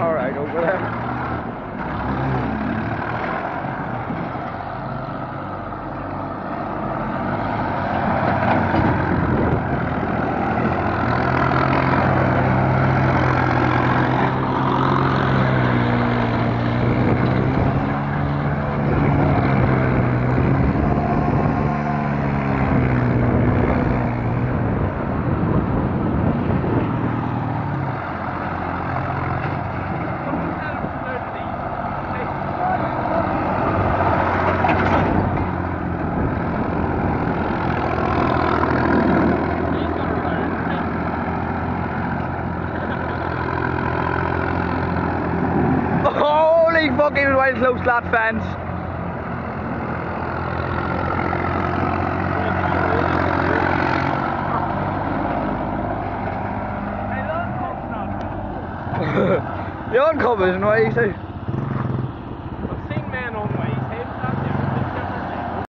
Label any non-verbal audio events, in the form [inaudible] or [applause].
All right, over there. Close lad fans. [laughs] You're uncovered, and what you say?